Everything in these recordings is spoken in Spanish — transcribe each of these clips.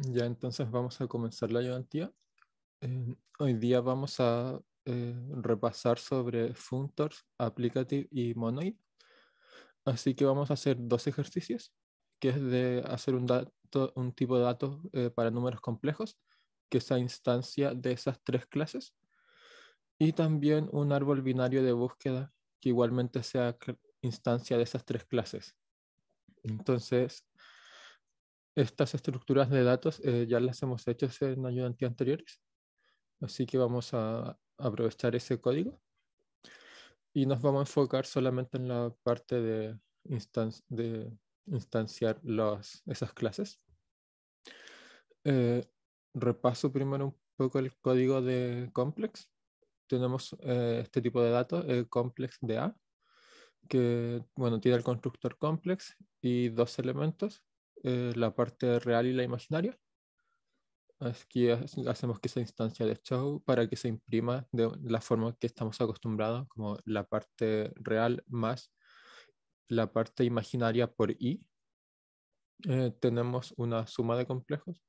Ya entonces vamos a comenzar la ayudantía. Eh, hoy día vamos a eh, repasar sobre functors, applicative y monoid. Así que vamos a hacer dos ejercicios, que es de hacer un, dato, un tipo de datos eh, para números complejos, que es a instancia de esas tres clases, y también un árbol binario de búsqueda, que igualmente sea instancia de esas tres clases. Entonces, estas estructuras de datos eh, ya las hemos hecho en ayudantes anteriores, así que vamos a aprovechar ese código y nos vamos a enfocar solamente en la parte de, de instanciar los, esas clases. Eh, repaso primero un poco el código de complex. Tenemos eh, este tipo de datos, el complex de A, que bueno, tiene el constructor complex y dos elementos, eh, la parte real y la imaginaria. Aquí hacemos que esa instancia de show para que se imprima de la forma que estamos acostumbrados, como la parte real más la parte imaginaria por i. Eh, tenemos una suma de complejos,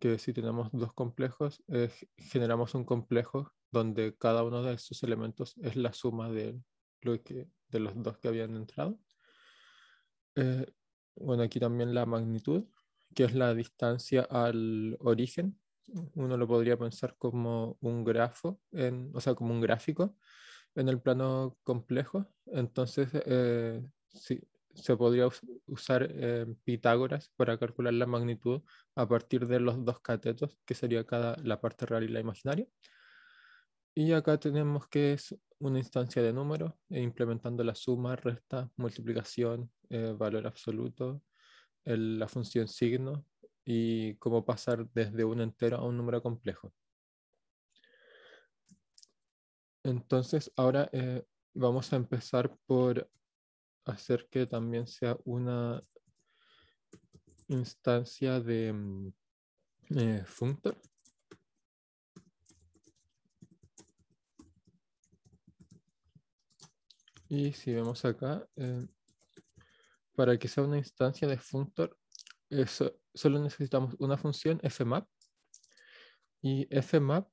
que si tenemos dos complejos, eh, generamos un complejo donde cada uno de esos elementos es la suma de, lo que, de los dos que habían entrado. Bueno, aquí también la magnitud, que es la distancia al origen. Uno lo podría pensar como un grafo, en, o sea, como un gráfico en el plano complejo. Entonces, eh, sí, se podría usar eh, Pitágoras para calcular la magnitud a partir de los dos catetos, que sería cada la parte real y la imaginaria. Y acá tenemos que es una instancia de número, e implementando la suma, resta, multiplicación, eh, valor absoluto, la función signo y cómo pasar desde un entero a un número complejo. Entonces, ahora eh, vamos a empezar por hacer que también sea una instancia de mm, eh, functor. Y si vemos acá, eh, para que sea una instancia de functor, solo necesitamos una función fmap. Y fmap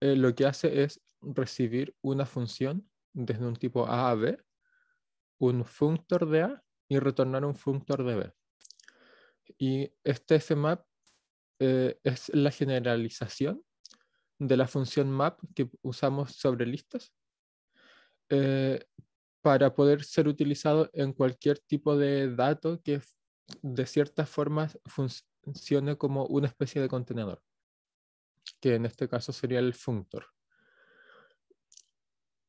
eh, lo que hace es recibir una función desde un tipo A a B, un functor de A y retornar un functor de B. Y este fmap eh, es la generalización de la función map que usamos sobre listas. Eh, para poder ser utilizado en cualquier tipo de dato que de ciertas formas funcione como una especie de contenedor, que en este caso sería el functor.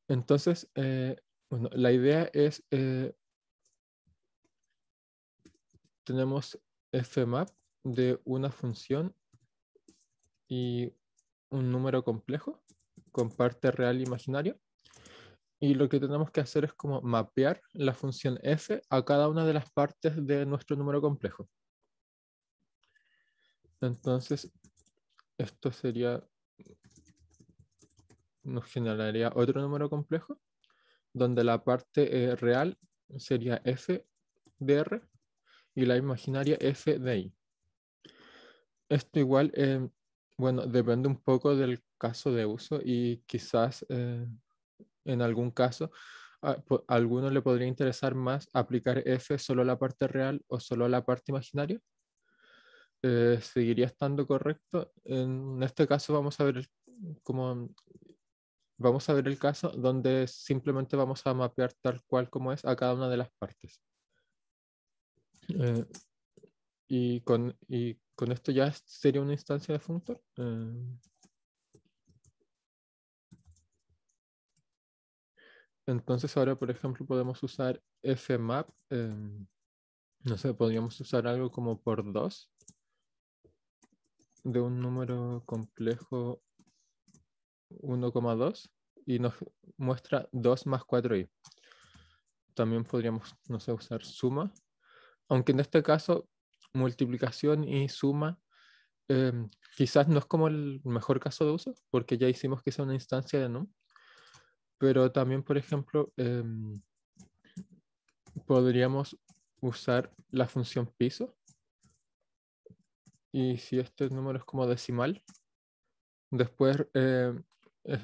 Entonces, eh, bueno, la idea es, eh, tenemos fmap de una función y un número complejo con parte real imaginaria y lo que tenemos que hacer es como mapear la función f a cada una de las partes de nuestro número complejo. Entonces, esto sería, nos generaría otro número complejo, donde la parte eh, real sería f de r y la imaginaria f de i. Esto igual, eh, bueno, depende un poco del caso de uso y quizás... Eh, en algún caso, a, alguno le podría interesar más aplicar f solo a la parte real o solo a la parte imaginaria. Eh, seguiría estando correcto. En este caso vamos a ver cómo vamos a ver el caso donde simplemente vamos a mapear tal cual como es a cada una de las partes. Eh, y, con, y con esto ya sería una instancia de functor. Eh, Entonces ahora, por ejemplo, podemos usar fmap. no sé, podríamos usar algo como por 2 de un número complejo 1,2 y nos muestra 2 más 4i. También podríamos, no sé, usar suma. Aunque en este caso, multiplicación y suma em, quizás no es como el mejor caso de uso, porque ya hicimos que sea una instancia de num. Pero también, por ejemplo, em, podríamos usar la función piso y si este número es como decimal, después eh,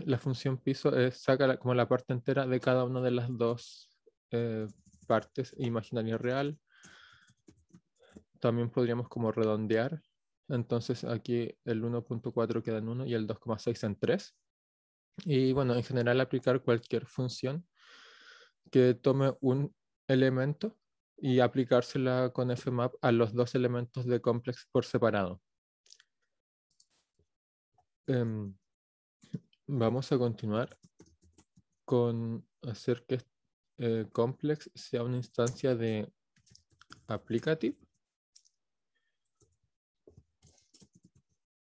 la función piso es, saca como la parte entera de cada una de las dos eh, partes, imaginaria real. También podríamos como redondear. Entonces aquí el 1.4 queda en 1 y el 2.6 en 3. Y bueno, en general aplicar cualquier función que tome un elemento y aplicársela con fmap a los dos elementos de complex por separado. Em, vamos a continuar con hacer que eh, complex sea una instancia de applicative.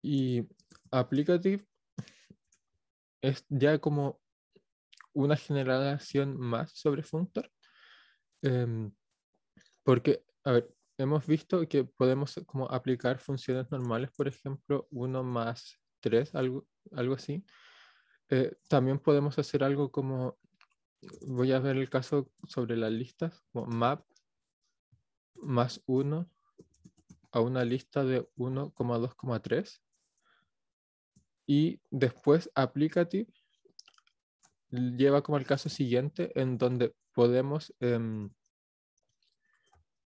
Y applicative es ya como una generación más sobre Functor. Em, porque, a ver, hemos visto que podemos como aplicar funciones normales, por ejemplo, 1 más 3, algo, algo así. Eh, también podemos hacer algo como, voy a ver el caso sobre las listas, como map más 1 a una lista de 1,2,3 y después applicative lleva como el caso siguiente en donde podemos em,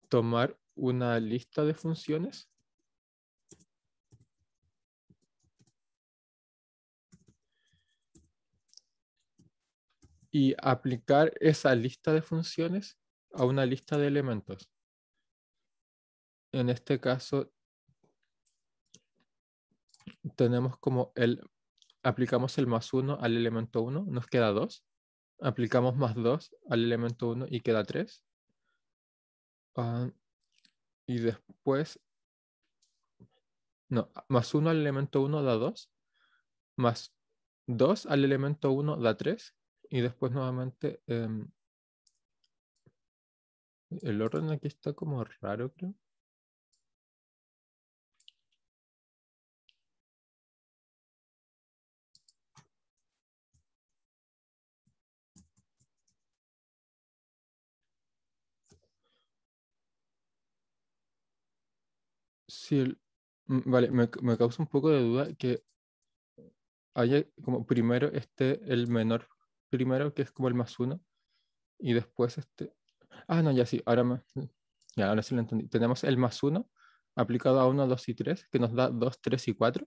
tomar una lista de funciones y aplicar esa lista de funciones a una lista de elementos. En este caso, tenemos como el, aplicamos el más 1 al elemento 1, nos queda 2. Aplicamos más 2 al elemento 1 y queda 3. Ah, y después, no, más 1 al elemento 1 da 2. Más 2 al elemento 1 da 3. Y después nuevamente, em, el orden aquí está como raro, creo. Sí, mm, vale, me, causa un poco de duda que haya como primero este el menor primero, que es como el más uno, y después este... Ah, no, ya sí, ahora, me, ya, ahora sí lo entendí. Tenemos el más uno aplicado a 1, 2 y 3, que nos da 2, 3 y 4,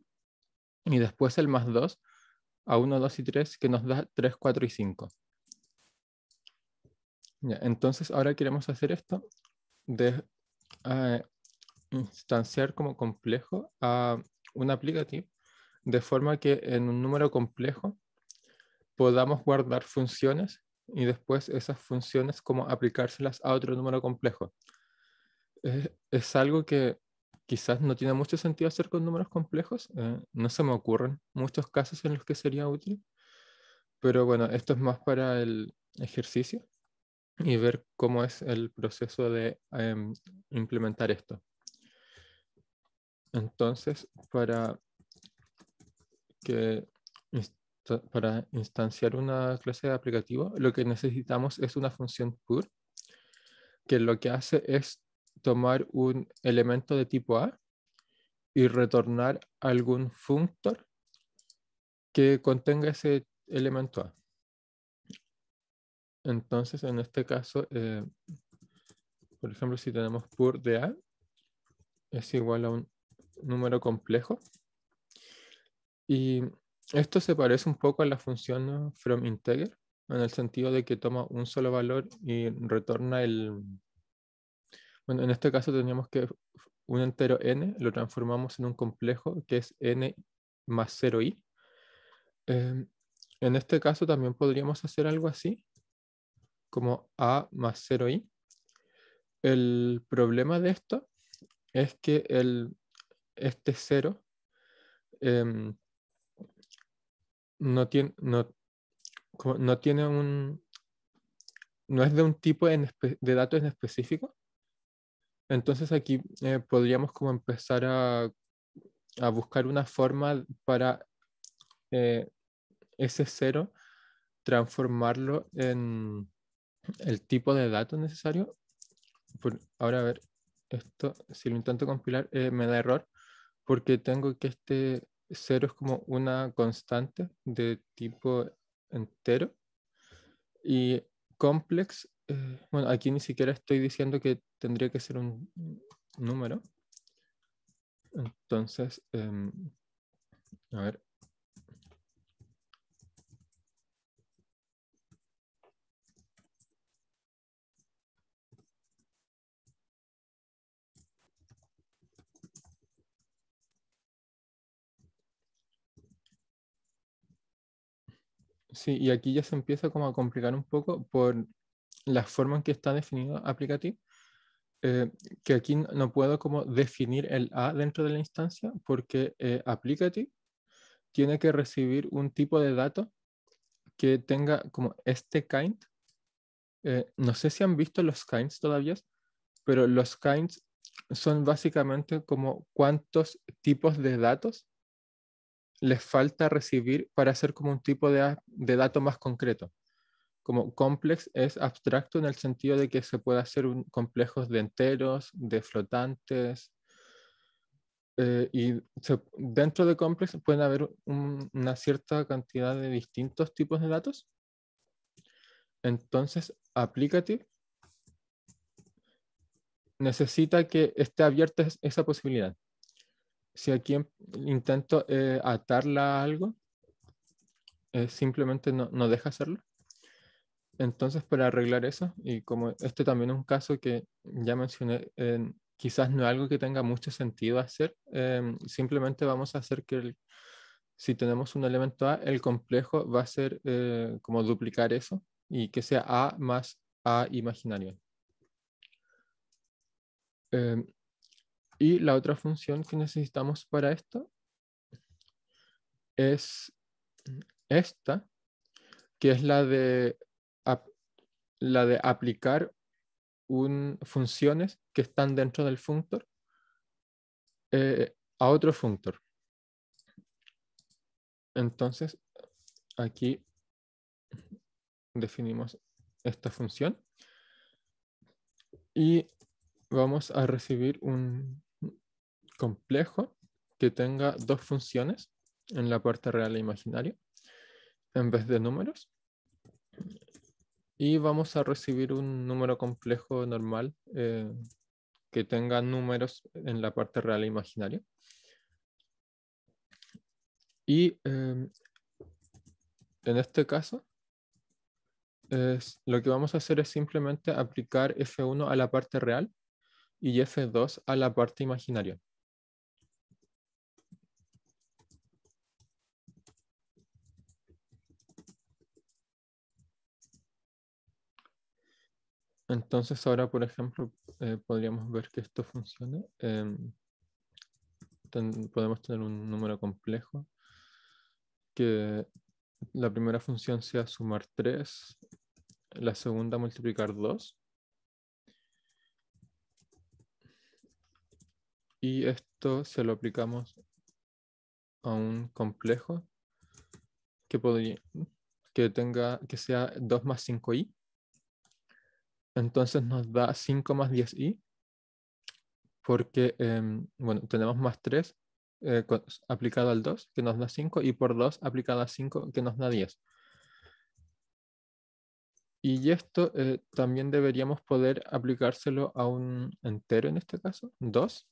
y después el más 2 a 1, 2 y 3, que nos da 3, 4 y 5. Ya, entonces ahora queremos hacer esto de eh, instanciar como complejo a un aplicativo de forma que en un número complejo podamos guardar funciones y después esas funciones como aplicárselas a otro número complejo. Es, algo que quizás no tiene mucho sentido hacer con números complejos. Eh, no se me ocurren muchos casos en los que sería útil. Pero bueno, esto es más para el ejercicio y ver cómo es el proceso de em, implementar esto. Entonces, para que para instanciar una clase de aplicativo, lo que necesitamos es una función pur, que lo que hace es tomar un elemento de tipo A y retornar algún functor que contenga ese elemento A. Entonces, en este caso, eh, por ejemplo, si tenemos pur de A, es igual a un número complejo. Y esto se parece un poco a la función from integer, en el sentido de que toma un solo valor y retorna el... Bueno, en este caso teníamos que un entero n lo transformamos en un complejo que es n más 0i. Em, en este caso también podríamos hacer algo así, como a más 0i. El problema de esto es que el, este 0 em, no tiene, no, no tiene un, no es de un tipo de datos en específico. Entonces aquí eh, podríamos como empezar a, a, buscar una forma para eh, ese cero transformarlo en el tipo de dato necesario. ahora a ver, esto si lo intento compilar eh, me da error porque tengo que este 0 es como una constante de tipo entero y complex, eh, bueno, aquí ni siquiera estoy diciendo que tendría que ser un número. Entonces, em, a ver, Sí, y aquí ya se empieza como a complicar un poco por la forma en que está definido aplicativo, eh, que aquí no puedo como definir el A dentro de la instancia porque eh, applicative tiene que recibir un tipo de dato que tenga como este kind. Eh, no sé si han visto los kinds todavía, pero los kinds son básicamente como cuántos tipos de datos les falta recibir para hacer como un tipo de, de dato más concreto. Como complex es abstracto en el sentido de que se puede hacer un, complejos de enteros, de flotantes, eh, y dentro de complex pueden haber una cierta cantidad de distintos tipos de datos. Entonces, applicative necesita que esté abierta esa posibilidad si aquí em, intento eh, atarla a algo, eh, simplemente no, no, deja hacerlo. Entonces, para arreglar eso, y como este también es un caso que ya mencioné, quizás no es algo que tenga mucho sentido hacer, em, simplemente vamos a hacer que si tenemos un elemento A, el complejo va a ser eh, como duplicar eso y que sea A más A imaginario. Y la otra función que necesitamos para esto es esta, que es la de, la de aplicar un, funciones que están dentro del functor eh, a otro functor. Entonces, aquí definimos esta función y vamos a recibir un, complejo que tenga dos funciones en la parte real e imaginaria en vez de números. Y vamos a recibir un número complejo normal eh, que tenga números en la parte real e imaginaria. Y em, en este caso, es, lo que vamos a hacer es simplemente aplicar F1 a la parte real y F2 a la parte imaginaria. Entonces ahora, por ejemplo, eh, podríamos ver que esto funcione. Em, podemos tener un número complejo que la primera función sea sumar 3, la segunda multiplicar 2. Y esto se lo aplicamos a un complejo que, podría, que, tenga, que sea 2 más 5i. Entonces nos da 5 más 10i, porque, em, bueno, tenemos más 3 eh, aplicado al 2, que nos da 5, y por 2 aplicado a 5, que nos da 10. Y esto eh, también deberíamos poder aplicárselo a un entero en este caso, 2,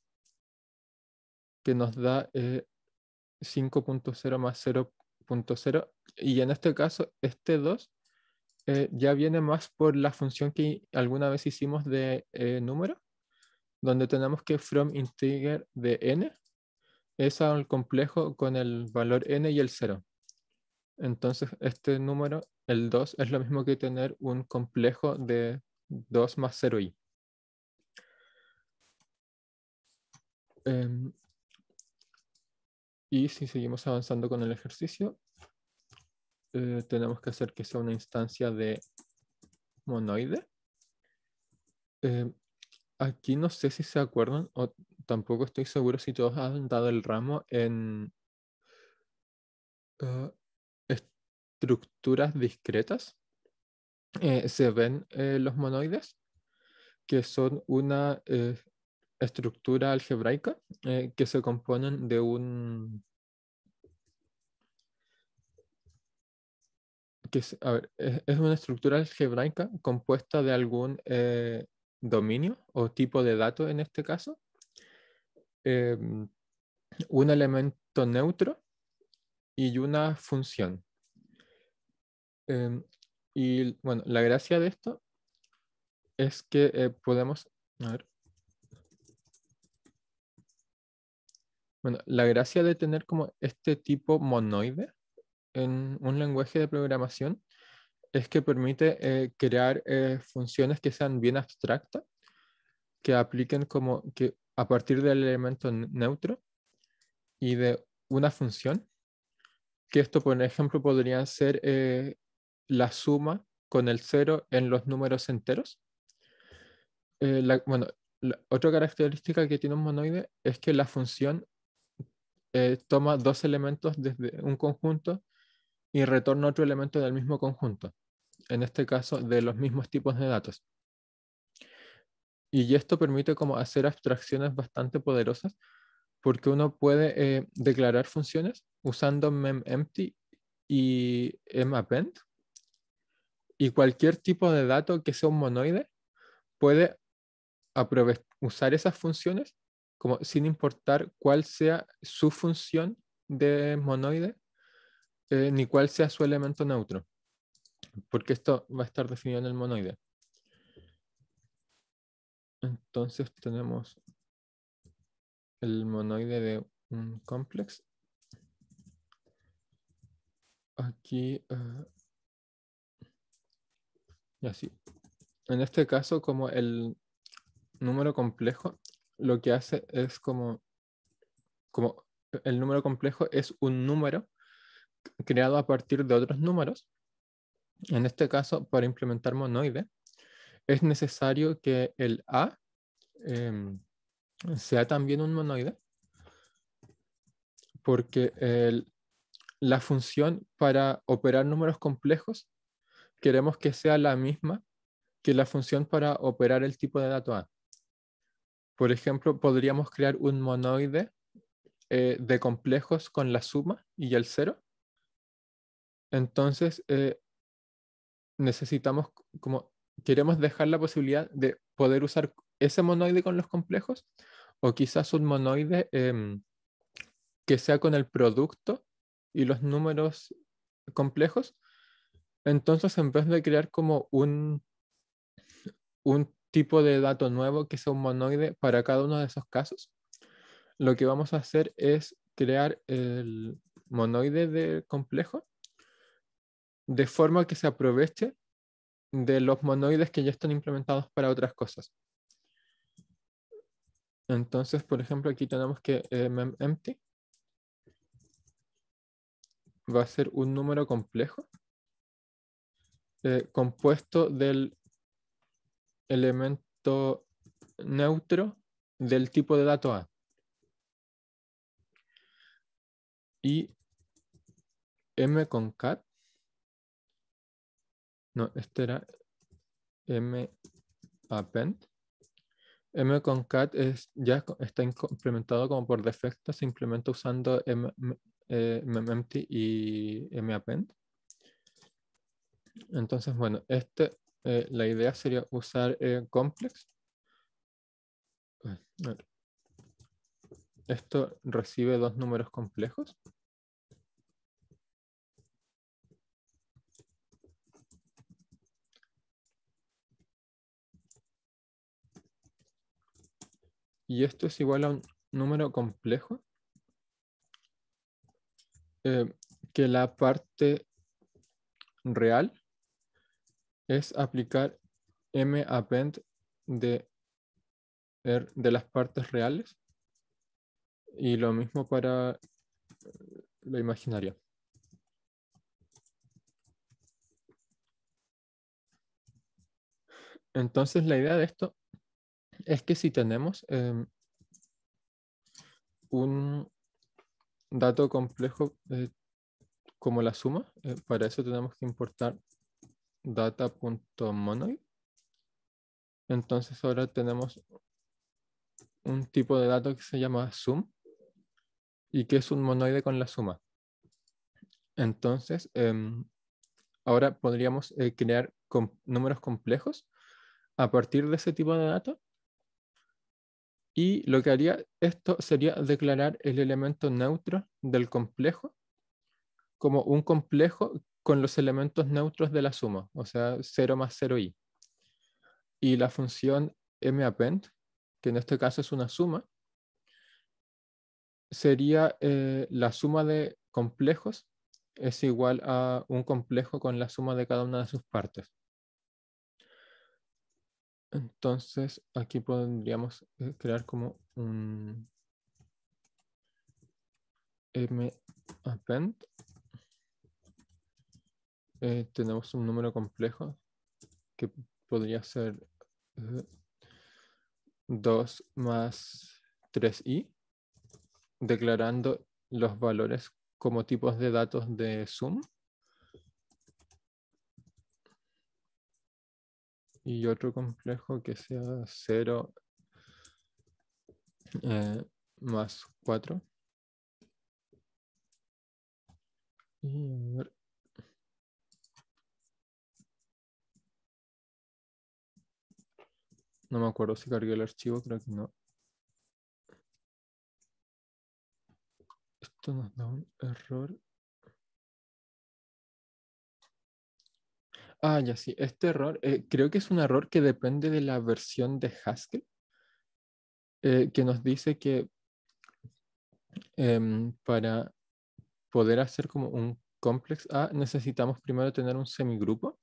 que nos da 5.0 eh, más 0.0. Y en este caso, este 2 eh, ya viene más por la función que alguna vez hicimos de eh, número, donde tenemos que from integer de n es al complejo con el valor n y el 0. Entonces, este número, el 2, es lo mismo que tener un complejo de 2 más 0i. Em, y si seguimos avanzando con el ejercicio, eh, tenemos que hacer que sea una instancia de monoide. Eh, aquí no sé si se acuerdan, o tampoco estoy seguro si todos han dado el ramo en ah, estructuras discretas. Eh, se ven los monoides, que son una estructura algebraica eh, que se componen de un... Que es, una estructura algebraica compuesta de algún eh, dominio o tipo de dato en este caso, em, un elemento neutro y una función. Em, y bueno, la gracia de esto es que eh, podemos... A ver, Bueno, la gracia de tener como este tipo monoide en un lenguaje de programación es que permite eh, crear eh, funciones que sean bien abstractas, que apliquen como que a partir del elemento neutro y de una función, que esto por ejemplo podría ser eh, la suma con el cero en los números enteros. bueno, otra característica que tiene un monoide es que la función eh, toma dos elementos desde un conjunto y retorna otro elemento del mismo conjunto, en este caso de los mismos tipos de datos. Y esto permite como hacer abstracciones bastante poderosas porque uno puede eh, declarar funciones usando memempty y mappend y cualquier tipo de dato que sea un monoide puede usar esas funciones como sin importar cuál sea su función de monoide, eh, ni cuál sea su elemento neutro, porque esto va a estar definido en el monoide. Entonces tenemos el monoide de un complex. Aquí, uh, y así. En este caso, como el número complejo lo que hace es como, como el número complejo es un número creado a partir de otros números. En este caso, para implementar monoide, es necesario que el A em, sea también un monoide, porque la función para operar números complejos queremos que sea la misma que la función para operar el tipo de dato A. Por ejemplo, podríamos crear un monoide eh, de complejos con la suma y el cero. Entonces, eh, necesitamos, como queremos dejar la posibilidad de poder usar ese monoide con los complejos o quizás un monoide em, que sea con el producto y los números complejos. Entonces, en vez de crear como un, un tipo de dato nuevo que sea un monoide para cada uno de esos casos, lo que vamos a hacer es crear el monoide de complejo de forma que se aproveche de los monoides que ya están implementados para otras cosas. Entonces, por ejemplo, aquí tenemos que eh, va a ser un número complejo eh, compuesto del elemento neutro del tipo de dato A. Y m con cat. No, este era m append. M con cat es, ya está implementado como por defecto, se implementa usando m, eh, y mappend. Entonces, bueno, este eh, la idea sería usar eh, complex. Esto recibe dos números complejos. Y esto es igual a un número complejo eh, que la parte real es aplicar mappend de, er, de las partes reales y lo mismo para la imaginaria. Entonces la idea de esto es que si tenemos em, un dato complejo eh, como la suma, eh, para eso tenemos que importar data.monoid. Entonces ahora tenemos un tipo de dato que se llama sum y que es un monoide con la suma. Entonces, em, ahora podríamos eh, crear números complejos a partir de ese tipo de datos. Y lo que haría esto sería declarar el elemento neutro del complejo como un complejo con los elementos neutros de la suma, o sea, 0 más 0i. Y la función mappend, que en este caso es una suma, sería eh, la suma de complejos es igual a un complejo con la suma de cada una de sus partes. Entonces, aquí podríamos eh, crear como un mappend. Eh, tenemos un número complejo que podría ser 2 más 3i, declarando los valores como tipos de datos de sum. Y otro complejo que sea 0 eh, más 4. Y No me acuerdo si cargué el archivo, creo que no. Esto nos da un error. Ah, ya sí, este error, eh, creo que es un error que depende de la versión de Haskell, eh, que nos dice que em, para poder hacer como un complex A necesitamos primero tener un semigrupo.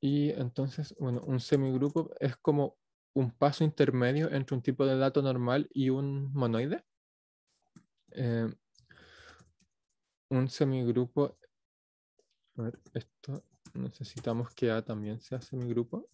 Y entonces, bueno, un semigrupo es como un paso intermedio entre un tipo de dato normal y un monoide. Eh, un semigrupo, a ver, esto necesitamos que A también sea semigrupo.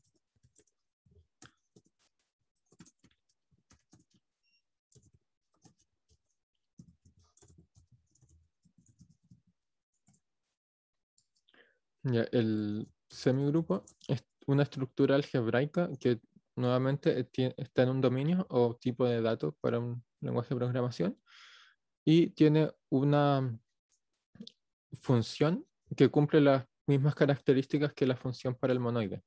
Ya, el semigrupo es una estructura algebraica que nuevamente está en un dominio o tipo de datos para un lenguaje de programación y tiene una función que cumple las mismas características que la función para el monoide.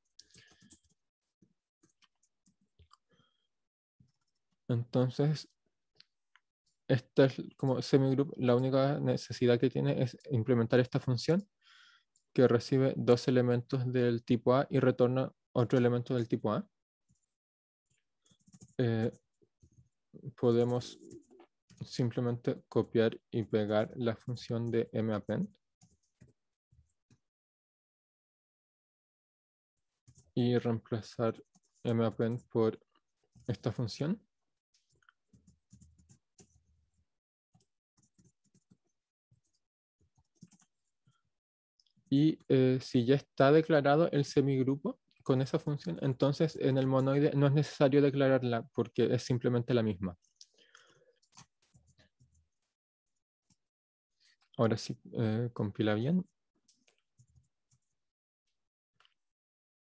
Entonces, esta es como semigroup, la única necesidad que tiene es implementar esta función que recibe dos elementos del tipo A y retorna otro elemento del tipo A. Eh, podemos simplemente copiar y pegar la función de mappend y reemplazar mappend por esta función. Y eh, si ya está declarado el semigrupo con esa función, entonces en el monoide no es necesario declararla porque es simplemente la misma. Ahora sí, eh, compila bien.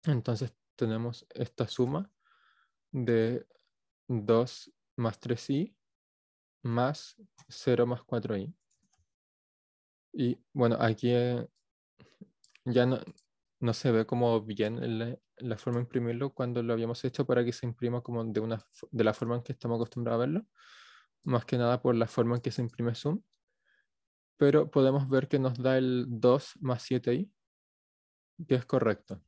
Entonces tenemos esta suma de 2 más 3i más 0 más 4i. Y bueno, aquí eh, ya no, se ve como bien la, forma de imprimirlo cuando lo habíamos hecho para que se imprima como de, una, de la forma en que estamos acostumbrados a verlo, más que nada por la forma en que se imprime Zoom. Pero podemos ver que nos da el 2 más 7i, que es correcto.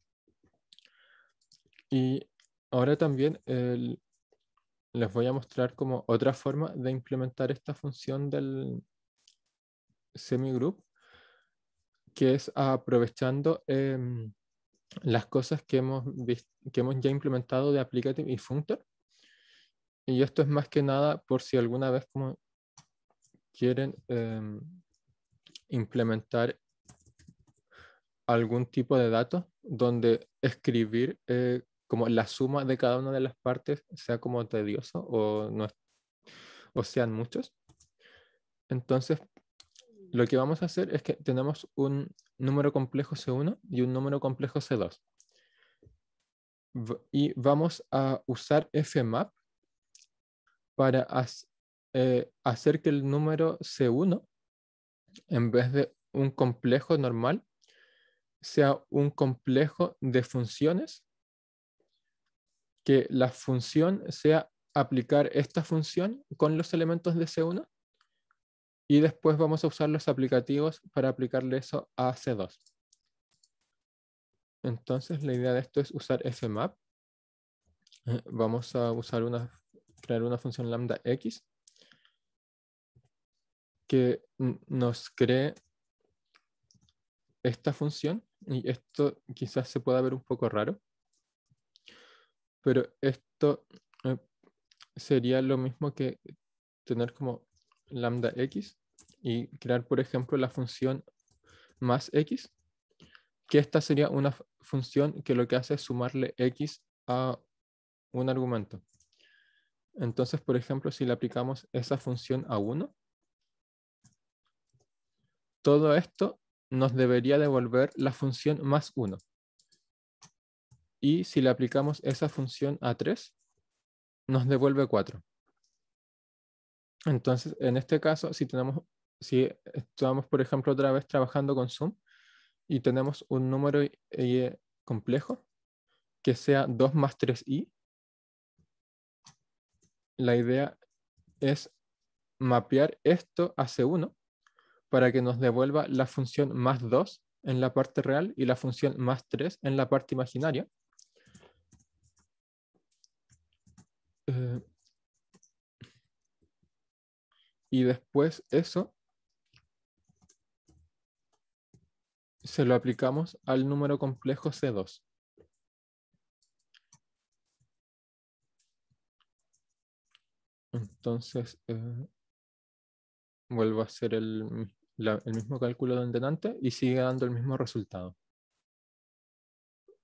Y ahora también les voy a mostrar como otra forma de implementar esta función del semigroup que es aprovechando em, las cosas que hemos, que hemos ya implementado de Applicative y Functor. Y esto es más que nada por si alguna vez como quieren em, implementar algún tipo de datos donde escribir eh, como la suma de cada una de las partes sea como tedioso o, no, o sean muchos. Entonces lo que vamos a hacer es que tenemos un número complejo C1 y un número complejo C2. y vamos a usar fmap para eh, hacer que el número C1, en vez de un complejo normal, sea un complejo de funciones, que la función sea aplicar esta función con los elementos de C1 y después vamos a usar los aplicativos para aplicarle eso a C2. Entonces la idea de esto es usar fmap. Vamos a usar una, crear una función lambda x que nos cree esta función y esto quizás se pueda ver un poco raro, pero esto eh, sería lo mismo que tener como lambda x y crear, por ejemplo, la función más x, que esta sería una función que lo que hace es sumarle x a un argumento. Entonces, por ejemplo, si le aplicamos esa función a 1, todo esto nos debería devolver la función más 1. Y si le aplicamos esa función a 3, nos devuelve 4. Entonces, en este caso, si tenemos, si estamos, por ejemplo, otra vez trabajando con Zoom y tenemos un número complejo que sea 2 más 3i, la idea es mapear esto a C1 para que nos devuelva la función más 2 en la parte real y la función más 3 en la parte imaginaria. Eh, y después eso se lo aplicamos al número complejo C2. Entonces, eh, vuelvo a hacer el, el mismo cálculo de antes y sigue dando el mismo resultado.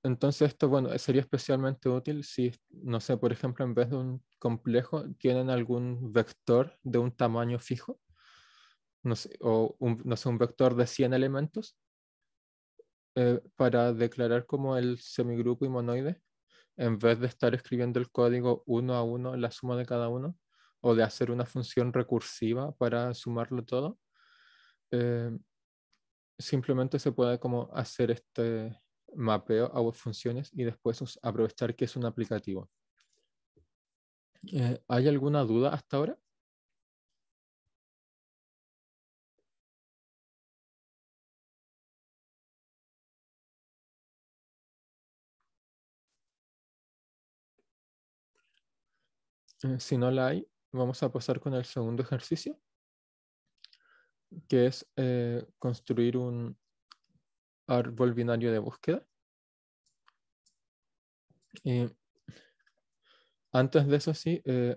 Entonces esto, bueno, sería especialmente útil si, no sé, por ejemplo, en vez de un complejo, tienen algún vector de un tamaño fijo, no sé, o un, no sé, un vector de 100 elementos, eh, para declarar como el semigrupo y monoide, en vez de estar escribiendo el código uno a uno, la suma de cada uno, o de hacer una función recursiva para sumarlo todo, eh, simplemente se puede como hacer este mapeo a funciones y después aprovechar que es un aplicativo. Eh, ¿Hay alguna duda hasta ahora? Eh, si no la hay, vamos a pasar con el segundo ejercicio que es eh, construir un árbol binario de búsqueda. Antes de eso sí, eh,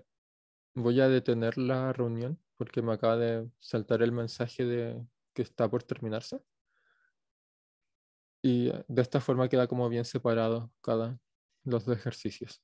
voy a detener la reunión porque me acaba de saltar el mensaje de que está por terminarse. Y de esta forma queda como bien separado cada los ejercicios.